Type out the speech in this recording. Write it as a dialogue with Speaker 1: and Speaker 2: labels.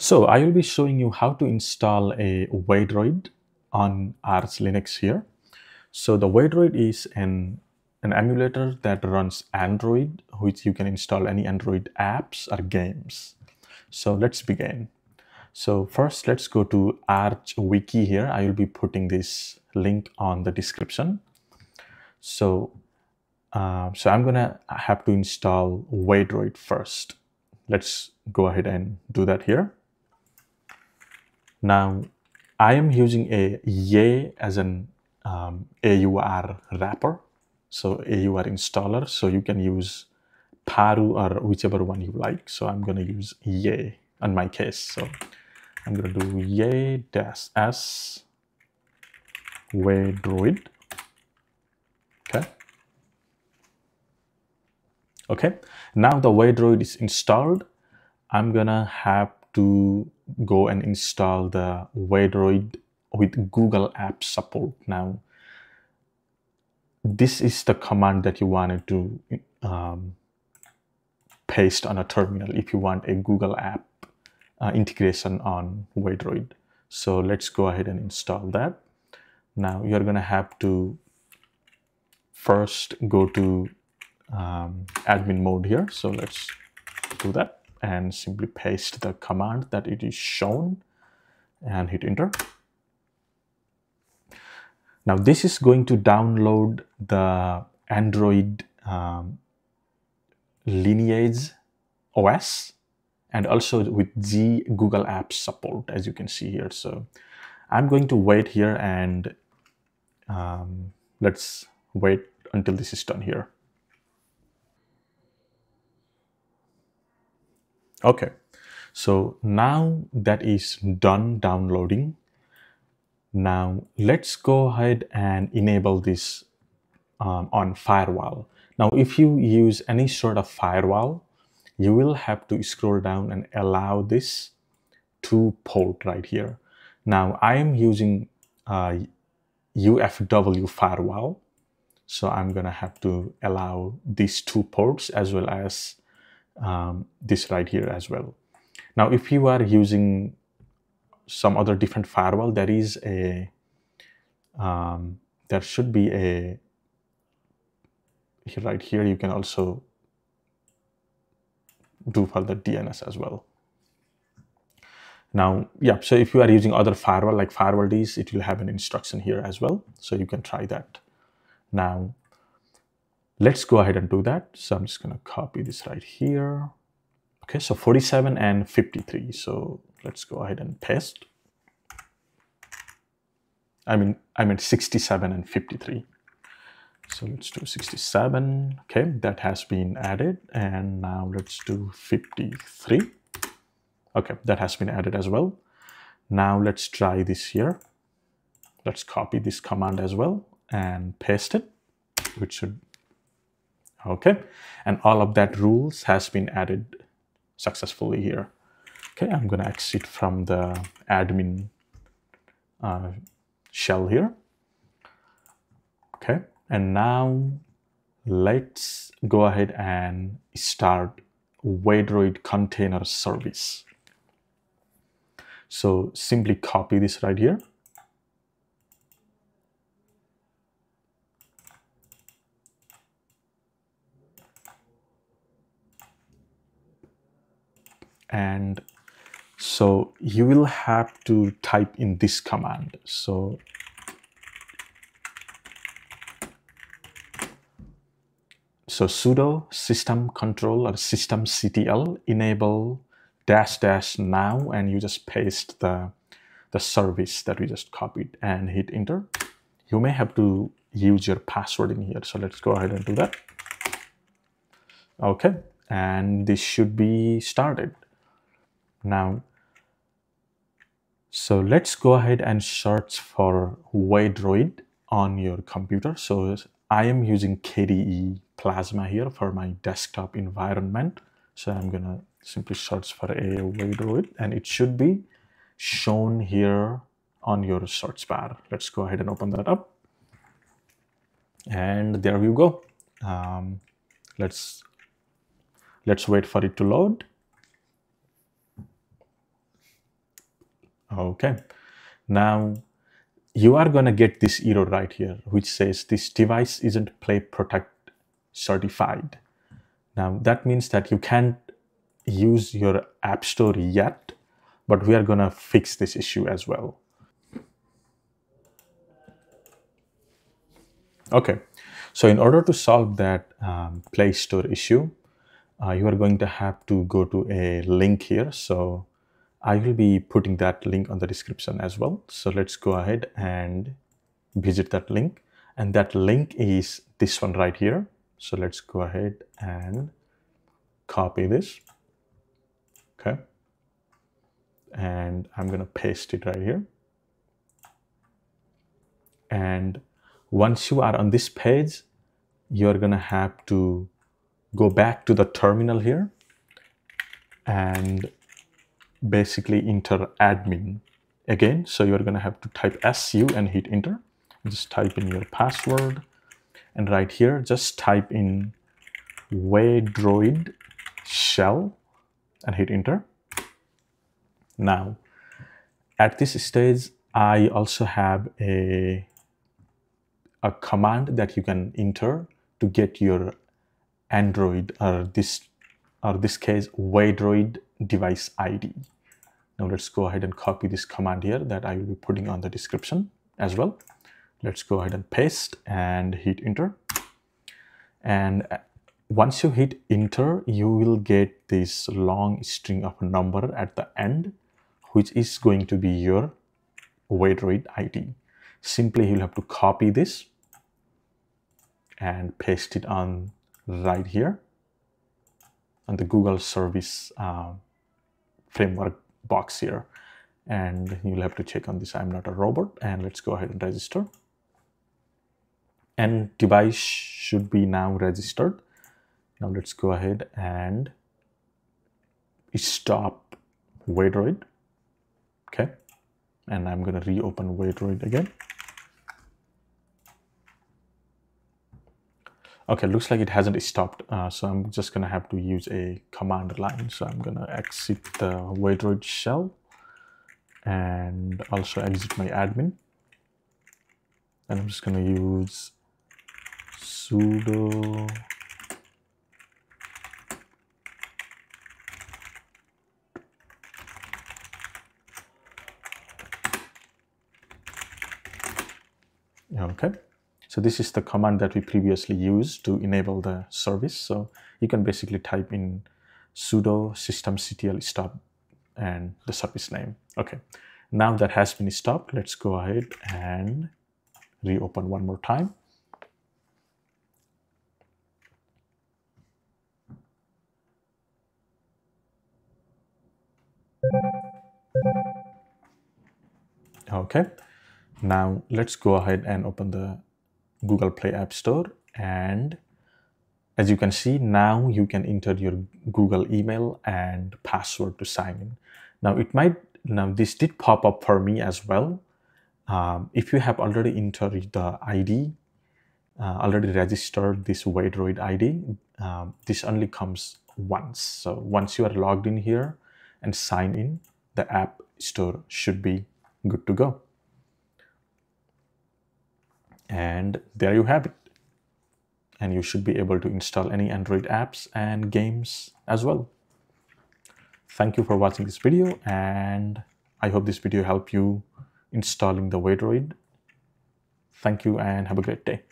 Speaker 1: So I will be showing you how to install a Waydroid on Arch Linux here. So the Waydroid is an, an emulator that runs Android, which you can install any Android apps or games. So let's begin. So first let's go to Arch Wiki here. I will be putting this link on the description. So, uh, so I'm gonna have to install Waydroid first. Let's go ahead and do that here. Now, I am using a Yay as an um, AUR wrapper, so AUR installer. So you can use Paru or whichever one you like. So I'm going to use Yay in my case. So I'm to do Yay dash S Waydroid. Okay. Okay. Now the Waydroid is installed. I'm gonna have to go and install the Waydroid with Google Apps support. Now, this is the command that you wanted to um, paste on a terminal if you want a Google app uh, integration on Waydroid. So let's go ahead and install that. Now you're gonna have to first go to um, admin mode here. So let's do that and simply paste the command that it is shown and hit enter. Now this is going to download the Android um, Lineage OS and also with G Google Apps support as you can see here. So I'm going to wait here and um, let's wait until this is done here. Okay, so now that is done downloading. Now let's go ahead and enable this um, on firewall. Now, if you use any sort of firewall, you will have to scroll down and allow this to port right here. Now, I am using uh, UFW firewall. So I'm gonna have to allow these two ports as well as um, this right here as well. Now, if you are using some other different firewall, there is a, um, there should be a, right here, you can also do for the DNS as well. Now, yeah, so if you are using other firewall like FirewallD's, it will have an instruction here as well. So you can try that. Now, Let's go ahead and do that. So I'm just going to copy this right here. Okay, so 47 and 53. So let's go ahead and paste. I mean, I mean 67 and 53. So let's do 67. Okay, that has been added. And now let's do 53. Okay, that has been added as well. Now let's try this here. Let's copy this command as well and paste it, which should okay. And all of that rules has been added successfully here. Okay i'm to exit from the admin uh, shell here. Okay and now let's go ahead and start Waydroid container service. So simply copy this right here and so you will have to type in this command. So so sudo system control or systemctl enable dash dash now and you just paste the the service that we just copied and hit enter. You may have to use your password in here so let's go ahead and do that. Okay and this should be started now, so let's go ahead and search for Waydroid on your computer. So I am using KDE Plasma here for my desktop environment. So I'm gonna simply search for a Waydroid and it should be shown here on your search bar. Let's go ahead and open that up. And there you go. Um, let's let's wait for it to load. Okay, now you are gonna get this error right here, which says this device isn't Play Protect certified. Now that means that you can't use your App Store yet, but we are gonna fix this issue as well. Okay, so in order to solve that um, Play Store issue, uh, you are going to have to go to a link here. So I will be putting that link on the description as well. So let's go ahead and visit that link. And that link is this one right here. So let's go ahead and copy this. Okay. And I'm going to paste it right here. And once you are on this page, you're going to have to go back to the terminal here and basically enter admin again. So you're going to have to type SU and hit enter. Just type in your password. And right here, just type in Waydroid shell and hit enter. Now, at this stage, I also have a, a command that you can enter to get your Android or this or this case Waydroid device ID. Now let's go ahead and copy this command here that I will be putting on the description as well. Let's go ahead and paste and hit enter. And uh, once you hit enter, you will get this long string of number at the end, which is going to be your Waydroid ID. Simply, you'll have to copy this and paste it on right here on the Google service uh, framework box here. And you'll have to check on this, I'm not a robot. And let's go ahead and register. And device should be now registered. Now let's go ahead and stop Waydroid. Okay. And I'm going to reopen Waydroid again. Okay, looks like it hasn't stopped. Uh, so I'm just gonna have to use a command line. So I'm gonna exit the Waydroid shell and also exit my admin. And I'm just gonna use sudo okay so this is the command that we previously used to enable the service. So you can basically type in sudo systemctl stop and the service name. Okay, now that has been stopped, let's go ahead and reopen one more time. Okay, now let's go ahead and open the Google Play App Store and as you can see now you can enter your Google email and password to sign in. Now it might now this did pop up for me as well. Um, if you have already entered the ID, uh, already registered this Waydroid ID, um, this only comes once. So once you are logged in here and sign in, the App Store should be good to go. And there you have it. And you should be able to install any Android apps and games as well. Thank you for watching this video and I hope this video helped you installing the Waydroid. Thank you and have a great day.